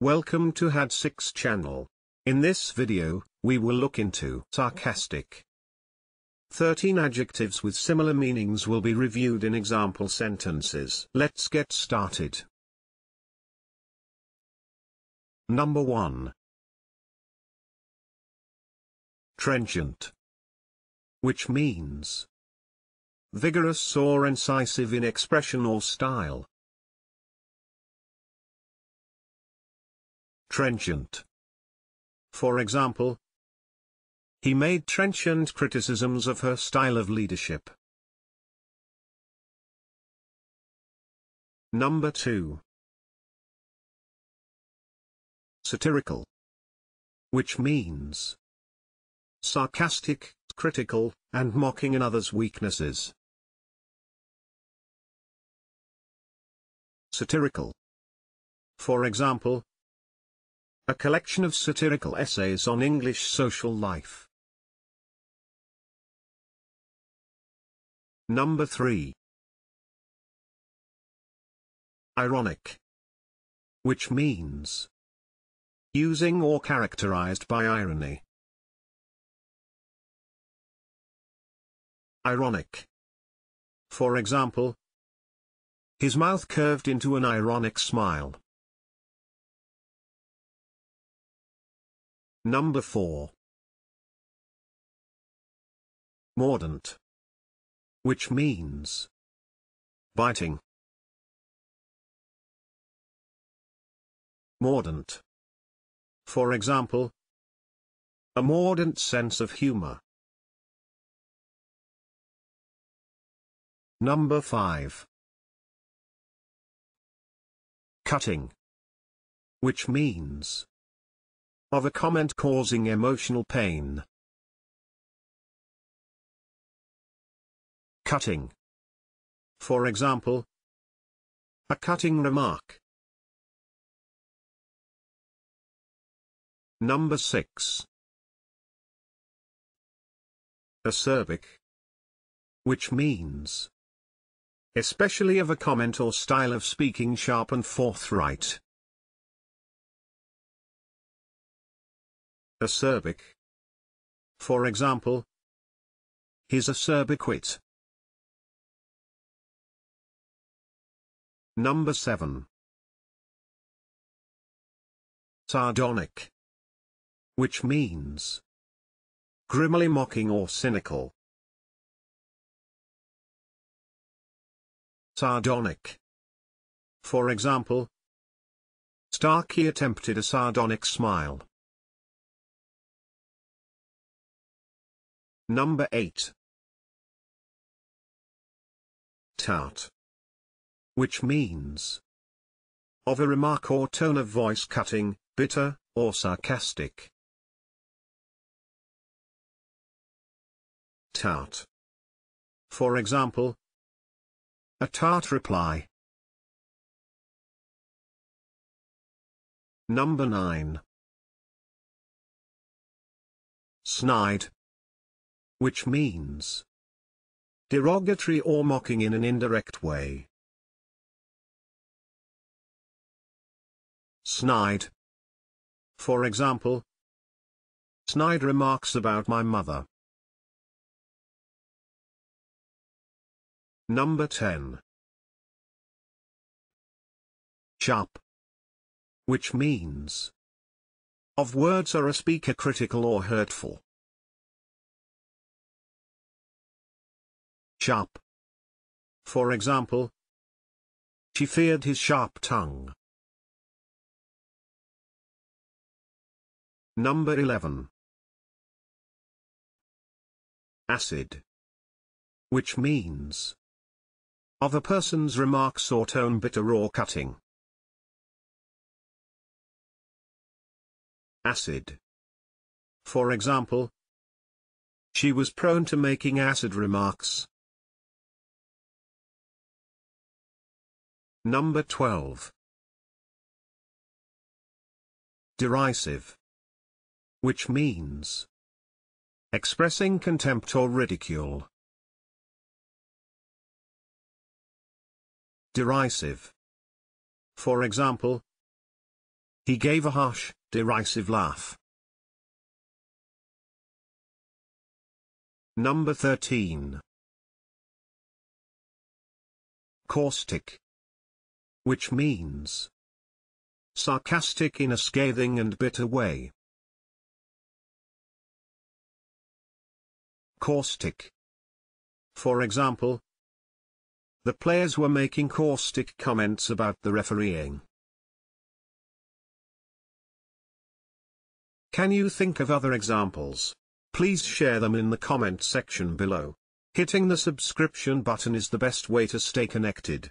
Welcome to HAD6 channel. In this video, we will look into sarcastic. 13 adjectives with similar meanings will be reviewed in example sentences. Let's get started. Number 1. Trenchant. Which means vigorous or incisive in expression or style. Trenchant. For example, he made trenchant criticisms of her style of leadership. Number 2. Satirical. Which means sarcastic, critical, and mocking another's weaknesses. Satirical. For example, a collection of satirical essays on English social life. Number 3. Ironic. Which means using or characterized by irony. Ironic. For example, his mouth curved into an ironic smile. Number 4. Mordant. Which means biting. Mordant. For example, a mordant sense of humor. Number 5. Cutting. Which means of a comment causing emotional pain. Cutting. For example, a cutting remark. Number 6. Acerbic. Which means especially of a comment or style of speaking sharp and forthright. Acerbic. For example, his acerbic wit. Number 7. Sardonic. Which means grimly mocking or cynical. Sardonic. For example, Starkey attempted a sardonic smile. Number 8. Tart. Which means of a remark or tone of voice cutting, bitter, or sarcastic. Tart. For example, a tart reply. Number 9. Snide which means derogatory or mocking in an indirect way. Snide. For example, snide remarks about my mother. Number 10. Sharp. Which means of words are a speaker critical or hurtful. Sharp. For example, she feared his sharp tongue. Number 11. Acid. Which means of a person's remarks or tone bitter or cutting. Acid. For example, she was prone to making acid remarks. Number 12. Derisive. Which means expressing contempt or ridicule. Derisive. For example, He gave a harsh, derisive laugh. Number 13. Caustic. Which means sarcastic in a scathing and bitter way. Caustic. For example, the players were making caustic comments about the refereeing. Can you think of other examples? Please share them in the comment section below. Hitting the subscription button is the best way to stay connected.